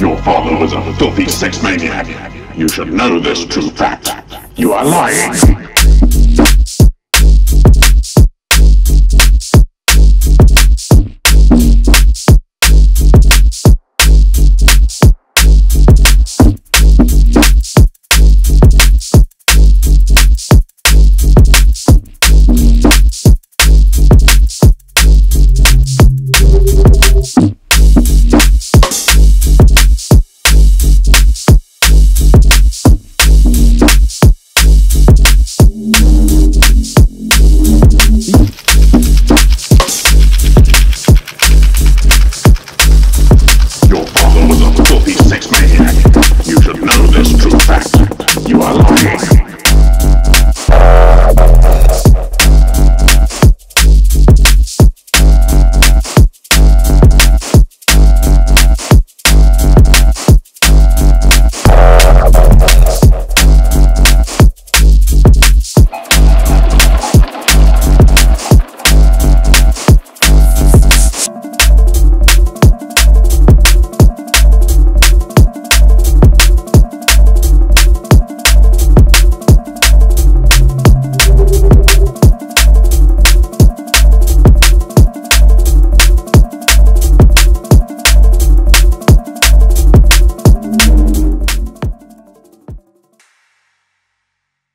Your father was a filthy sex maniac. You should know this true fact. You are lying. Mix.